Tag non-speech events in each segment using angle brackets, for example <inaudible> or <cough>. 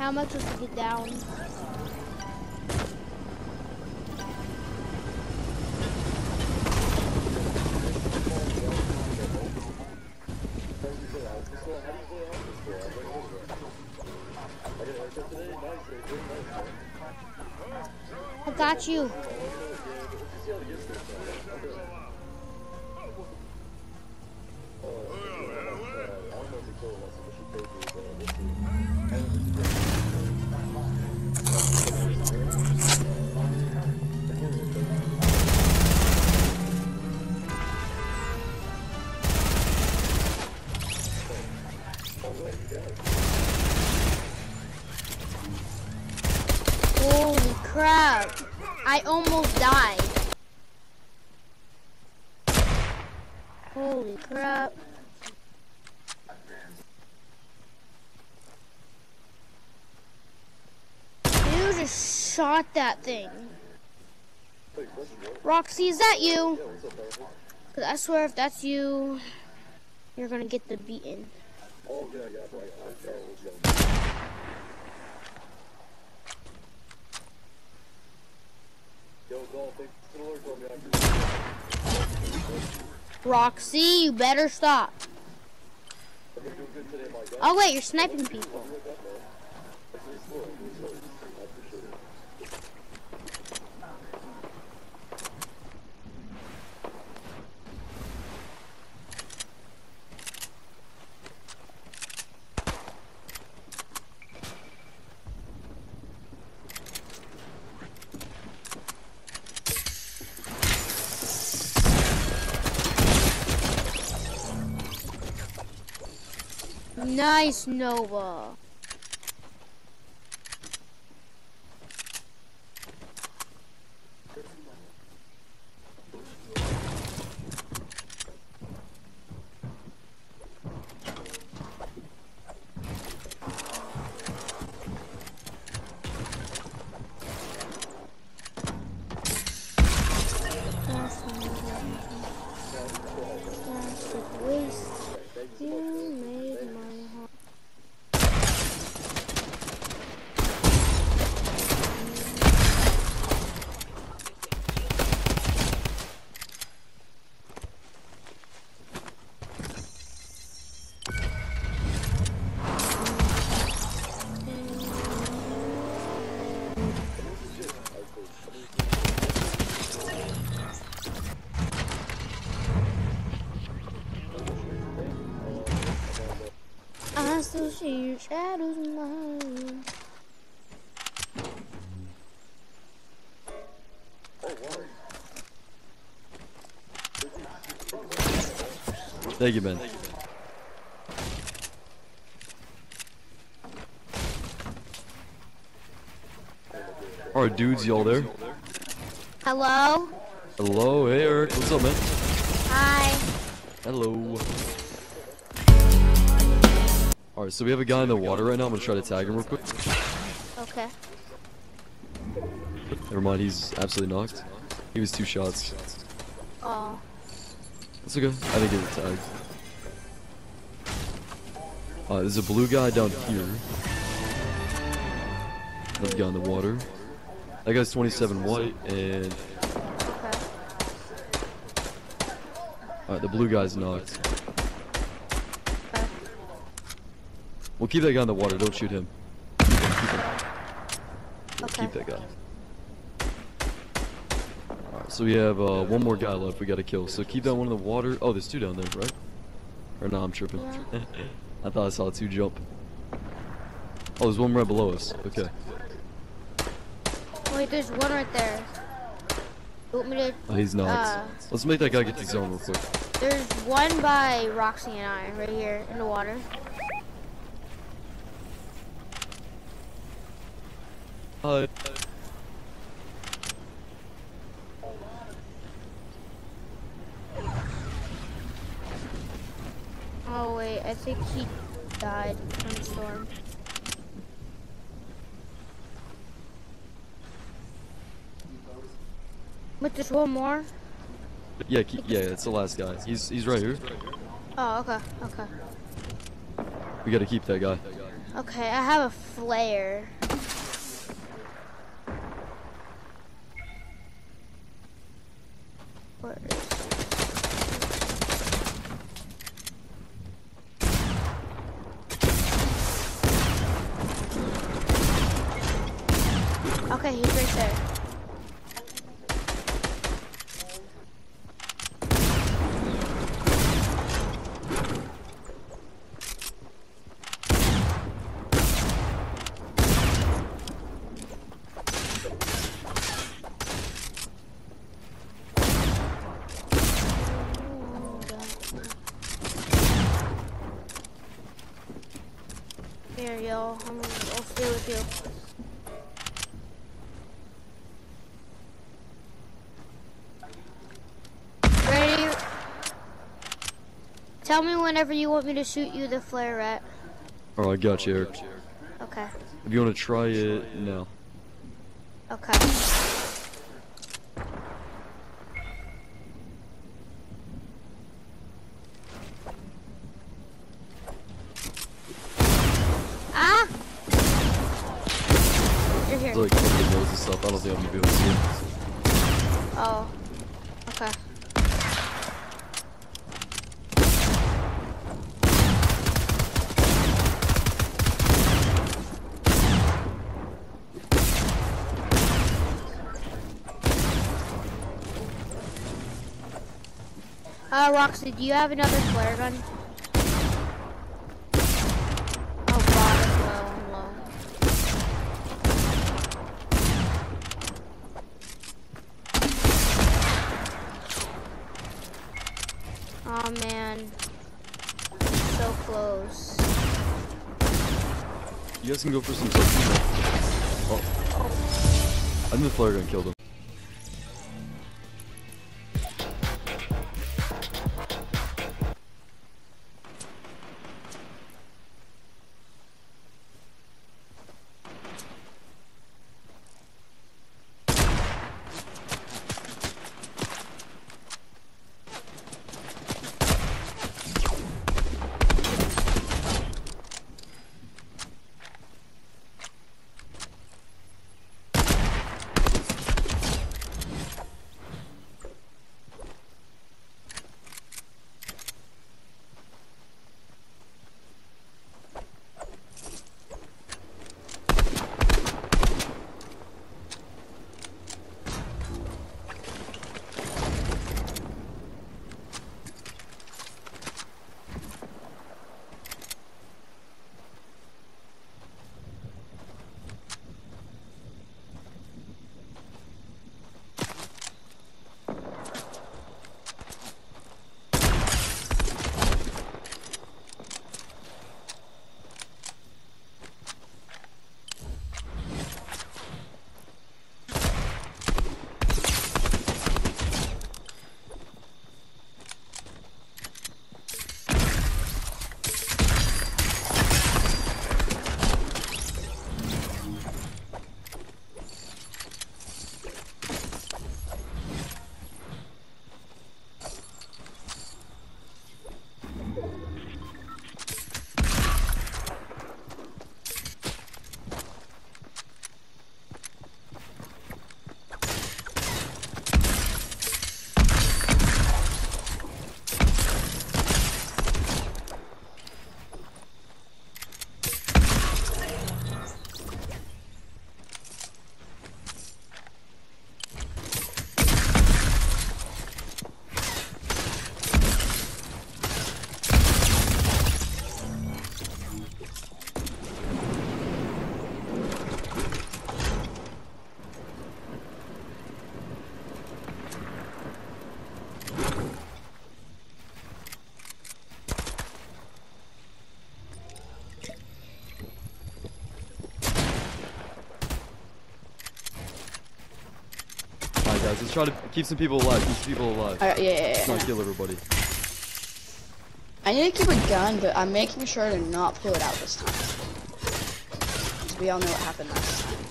How much was to get down? I got you. Just shot that thing. Rockzy, is that you? 'Cause I swear if that's you, you're gonna get the beaten. Rockzy, you better stop. Oh wait, you're sniping people. Nice, Nova. Still see your shadows in my room. Thank you, Ben. Alright, dudes, y'all there? Hello? Hello, hey Eric, what's up, man? Hi. Hello. Alright, so we have a guy in the water right now. I'm gonna try to tag him real quick. Okay. Never mind, he's absolutely knocked. He was two shots. Oh. That's okay. I didn't get it tagged. Uh, there's a blue guy down here. Another guy in the water. That guy's 27 white, and Okay. alright, the blue guy's knocked. We'll keep that guy in the water. Don't shoot him. Keep him. We'll Okay. keep that guy. Alright, so we have uh, one more guy left. We got to kill. So keep that one in the water. Oh, there's two down there, right? Or no, I'm tripping. <laughs> I thought I saw two jump. Oh, there's one right below us. Okay. Wait, there's one right there. You want me to? Oh, he's not. Uh, Let's make that guy get to zone real quick. There's one by Rockzy and I right here in the water. Uh, Oh wait, I think he died from the storm. But there's one more. yeah, keep, yeah, it's the last guy. He's he's right here. Oh, okay, okay. We gotta keep that guy. Okay, I have a flare. Where is Okay, he's right there. Here, yo, I'm gonna, stay with you. Tell me whenever you want me to shoot you the flare at. Oh, I got you, Eric. Okay. If you wanna try it now. Okay. Ah! You're here. It's like fucking nose and stuff. I don't think I'm gonna be able to see it. Oh. Okay. Uh, Rockzy, do you have another flare gun? Oh god, low, I'm low. Oh man. So close. You guys can go for some. Oh. I think the flare gun killed him. Guys. Let's try to keep some people alive. Keep some people alive. Alright, yeah, yeah, Let's not kill everybody. I need to keep a gun, but I'm making sure to not pull it out this time. 'Cause we all know what happened last time.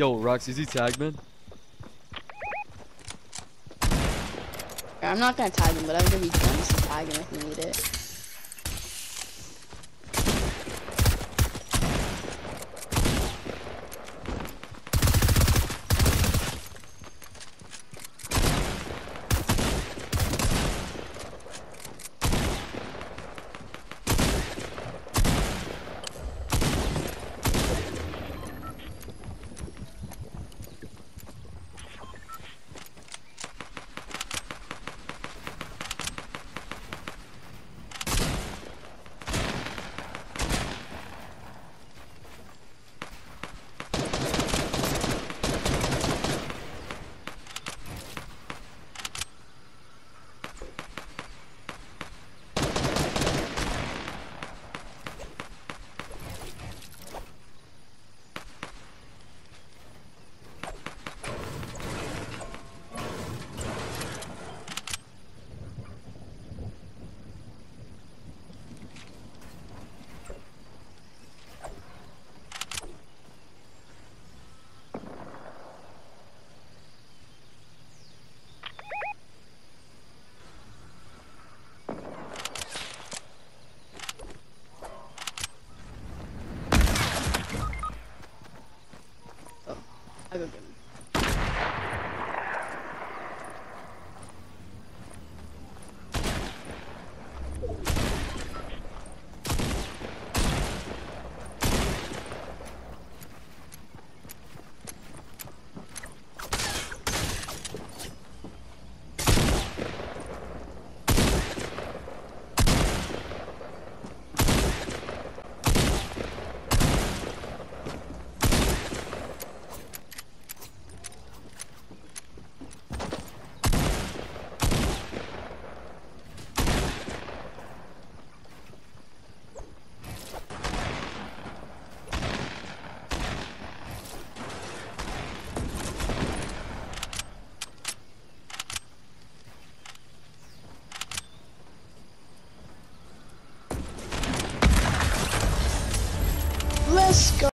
Yo, Rockzy, is he tagged, man? I'm not gonna tag him, but I'll give you guns to tag him if you need it.